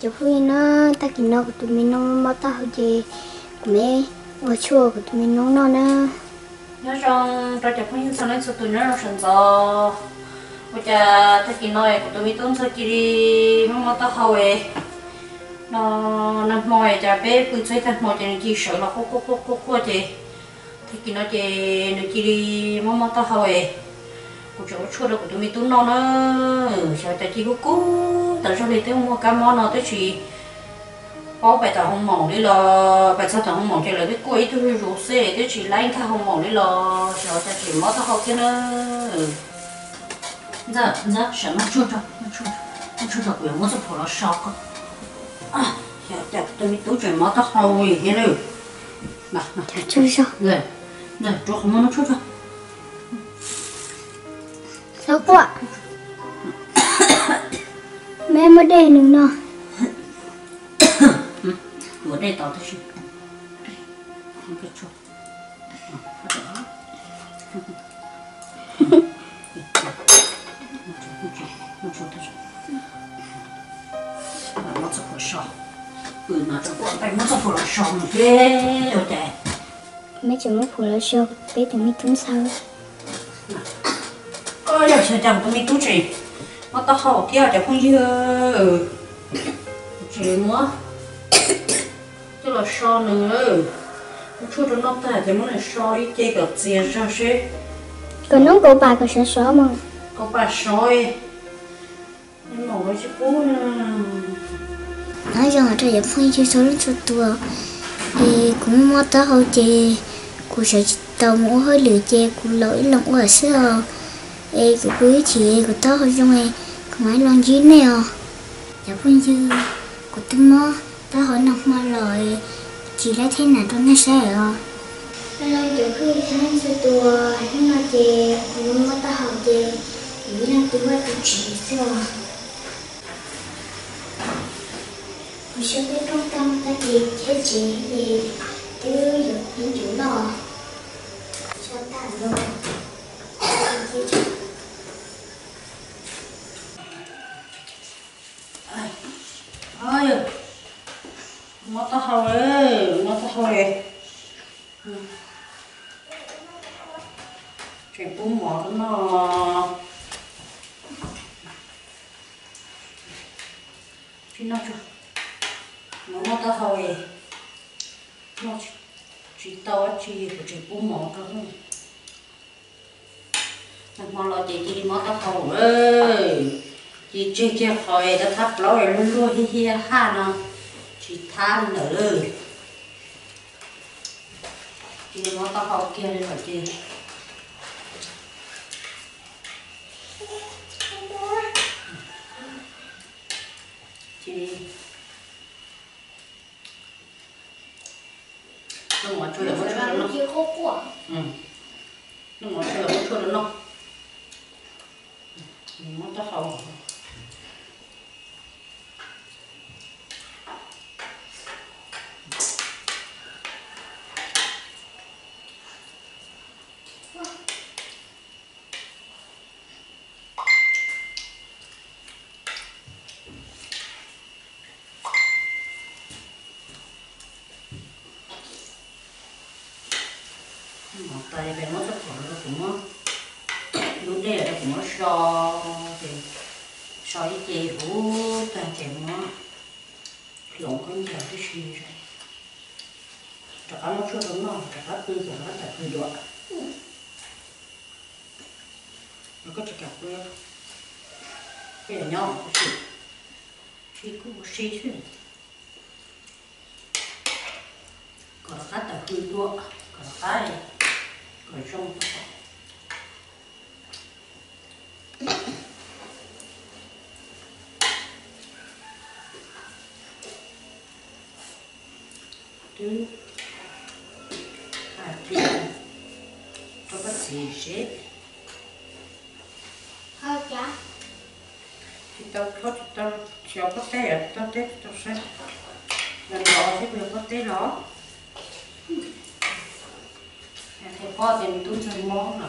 chú phu nó ta kỳ nó của tụi mình nó mà ta hồi gì mẹ ở chùa của tụi mình nó nó nữa nhớ trong trong chụp hình sau này số tụi nó sẵn gió bây giờ ta kỳ nói của tụi mình tốn sao kỳ mà ta hồi nó nó mỏi chả bé bự chơi thật mỏi cho nên chỉ sợ nó khô khô khô khô khô chị thì kỳ nó chị nó chỉ đi mà mà ta hỏi cụ chỗ chua đâu cụ tụi mình tụi nó nó sao tại chỉ có cú tại sao này tới mua cá món nó tới chỉ có bài tao không mỏng đi lo bài sao tao không mỏng thì là cái cuối tôi rủ xe tới chỉ lấy tao không mỏng đi lo sao tại chỉ mất tao học thế nữa. Dạ dạ sao nó chua cho nó chua nó chua cho quyển mất rồi nó sao cơ. À dạ, dạ, sao tại tụi mình tụi chuyện mất tao không gì thế nữa nè nè chua sao nè nè chua không nó chua cho. அப்பா மேமட்டே என்னங்கண்ணா ஒரே தாத்தச்சு Mẹ chồng mất phụ lo sâu, bé thì mấy chúng sao sao giờ chờ chồng tụi mình tú chị. Nó tao học theo để không dư? Chị mua. Chứ là so nữa. Chút đó nó ta thì muốn là so đi chơi cái tiền sao chứ? Còn nó của bà còn sợ sợ mà. Có bà soi nhưng mà nó chỉ cú nói rằng là trời phong chỉ số lượng số tua thì cũng mua tới hậu chị của sợ tàu mũ hơi lửa chè của lỗi lòng ở xưa ê của quý dạ, chị của tao hơi trong này của máy lòng này nè dạ phong dư của tôi mơ. Tao hỏi nọc mà lời. Chị lấy thế nào tôi nó sẽ ở Hello, chỗ khi tháng số tua, tháng mà chè, cũng mua tao học chè, nghĩ là tôi bắt tôi chỉ xưa. Một số cái công tâm ta gì chế chỉ gì tiêu được những chủ đó cho ta luôn. Ơi nó tao hỏi nó tao hỏi chuyện bún mỏ nó. Chứ nó chưa? Nó nó tao hỏi nó chỉ chỉ tao chỉ của chỉ bún mỏ cơ thôi. Mà lo chị chỉ đi mỏ tao hỏi ơi chị chơi chơi hỏi đã thắp lối luôn luôn, hi hi, ha nó. Chị than nở nữa chị nó tao học kia lên rồi chị chị nó ngồi chơi ở chỗ đó nó chưa khô quá ừ. Nó ngồi chơi ở chỗ đó nó nó tao học một tay bên nó rất khổ nó cũng nó lúc đây ở cũng nó so thì soi với chị hú ta chị nó lộn con giờ cái gì rồi tất cả nó chưa đúng không tất cả bây giờ nó là hơi đoạn nó có chỉ cả cái cái nhỏ của chị chị cũng có xí thôi còn cái là hơi đoạn còn cái còn trong Aqui. Só bác sĩ xếp hơi chả thì tao có thì tao cho có té ở tao té tao sẽ lần đó thì bây có té đó thì có thì mình tốn chân món là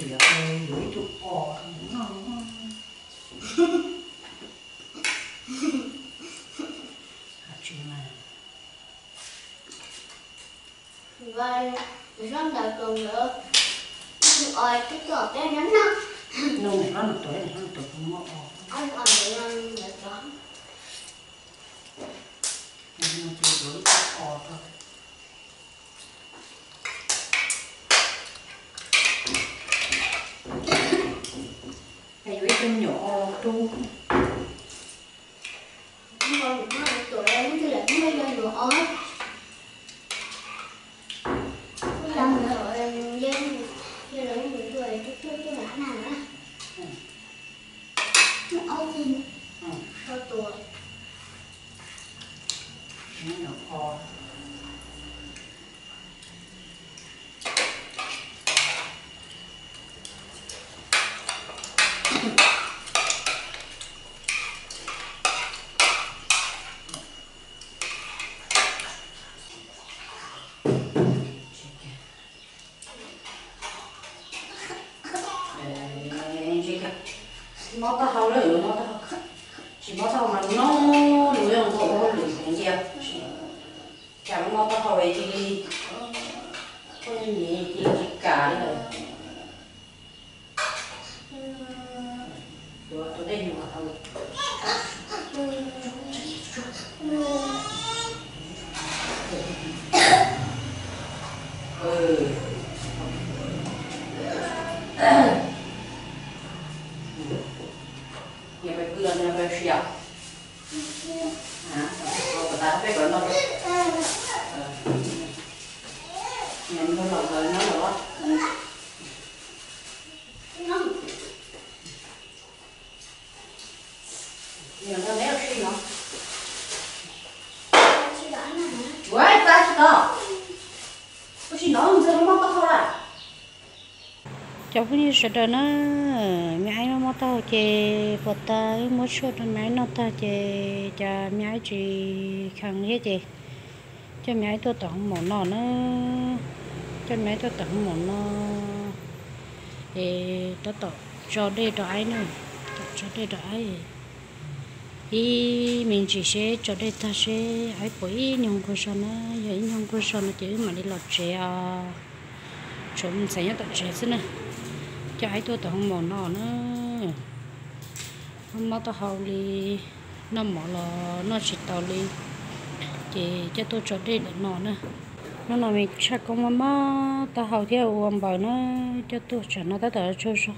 thì là cái lưỡi tụ bò chuyện này Vậy, rất là cần nữa. Ôi, cái cọp đây nó nó. nó này nó tuổi này nó tuổi cũng ngọ Anh ơi, anh là đó. nó chỉ lưỡi tụ bò thôi cái lưỡi chân nhỏ tu Không có được nói tuổi em thì là không bao giờ được ôi. Làm rồi em dân giờ là những người chút chút chút đã nào đó. Nó ôi thì ừ. sao tuổi. nó nhỏ bò nó ta hao lửa nó ta chỉ nó sao mà nó lửa nó có lửa cái gì chẳng nó ta hao vậy thì có gì thì cả đấy rồi tôi đây mà hao ừ nhà phải cưa nhà phải xìa à rồi ta phải gọi nó nhà nó lẩu rồi nó lẩu nhà nó nếu xí nó Vậy ta chỉ đó có gì nó không sao nó mất thôi à cháu cũng như sợ đó nó mẹ nó mất tao chè vợ ta mất sợ đó mẹ nó ta chè cha mẹ chị khăn hết chè cho mẹ tôi tặng một nó nó cho mẹ tôi tặng một nó. Để tôi tặng cho đây đó ai nữa cho đây đó ai. Ý mình chỉ sẽ cho đây ta sẽ ai bấy nhung cơ sao nó vậy nhung cơ sao nó chỉ mà đi lọt chơi, à chúng sẽ nhớ tận chơi xin nè trái ai tôi tao không mò nó nữa không mất tao hầu đi nó mỏ là nó chỉ tàu đi chỉ cho tôi cho đi để nó nữa. Nó nói mình chắc con mà má tao hầu theo ông bảo nó cho tôi cho nó tao tao cho sao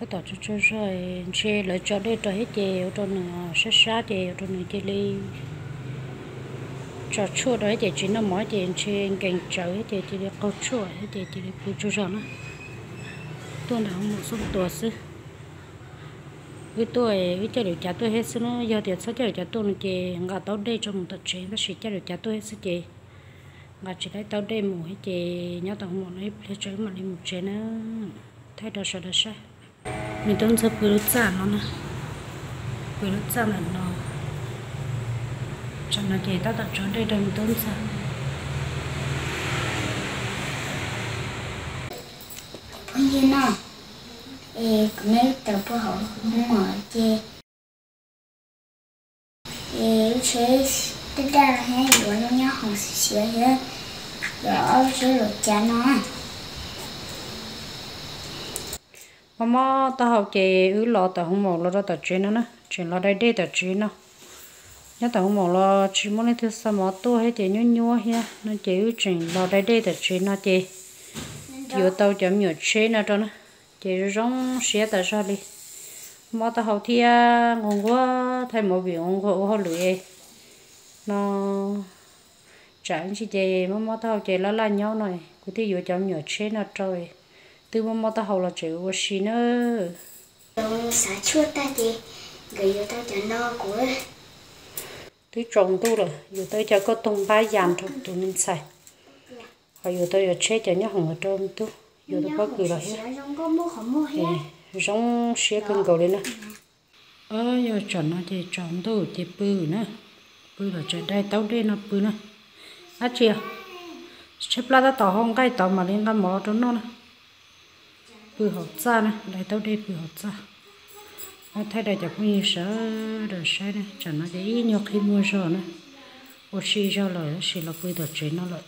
tao tao cho cho rồi chơi lại cho đi cho hết chè cho nữa sát sát chè cho nữa chơi đi cho chua đó chè chỉ nó mỗi chè chơi càng chở hết chè chỉ để câu chua hết chè chỉ để phụ cho sao nữa tôi nào một số tuổi sư với tôi với cha được cha tôi hết sức nó, giờ thì sao cha được cha tôi nó chè ngã tao đây cho một tập chuyện nó sẽ cha được cha tôi hết sức chè ngã chỉ lấy tao đây một hết nhau tao một lấy lấy chơi mà lấy một chuyện nó. Thay đồ sợ đồ sợ mình tôi sẽ cứ lúc giảm nó nè. Cứ lúc giảm là nó. Cho nó chè tao tập chuyện đây rồi mình tôi sẽ như nó. Ê, mấy tờ bố hậu không mở chê. Ê, chế tất cả là hai đứa nó nhớ hồng sửa hết. Rồi chế lột cha nó. mama ta học chị ứ lọ ta không mỏ lo ta chuyện nó nè chuyện lo đây đây ta chuyện nó nhớ tao không mỏ lo chỉ muốn lấy thứ sao mà tôi hay chị nhún nhúa ha nó chị ứ chuyện lo đây đây ta chuyện nó chị vừa tàu chậm nhiều chuyện nó cho nó chị rong xe ta sao đi mà ta học thì ngon quá thay một việc ngon quá họ lười nó chẳng chỉ chị mà mà ta học chị là là nhau này cứ thì vừa chậm nhiều chuyện nó trời từ mà mà ta học là chịu quá xí nữa xả chua ta chê. Gửi vô tao cho nó của. tôi trồng tu rồi giờ tôi cho có tung ba dàn trong tụi mình xài hồi giờ tôi giờ chế cho nhá hồng ở trong tu giờ tôi có cười rồi. Hết giống xía cân cầu lên nè ờ giờ chọn nó thì chọn tu thì bự nữa. Bự là chơi đây tao đây nó bự nữa. À chị à xếp la ta tỏ không cái tỏ mà lên ta mò trong nó nè bự học cha nè đây tao đây bự học cha nó thay đây chả như sợ rồi sai nè chọn nó thì ít nhiều khi mua rồi nè ô, xì cho lời xì là bự được chuyện nó lợi.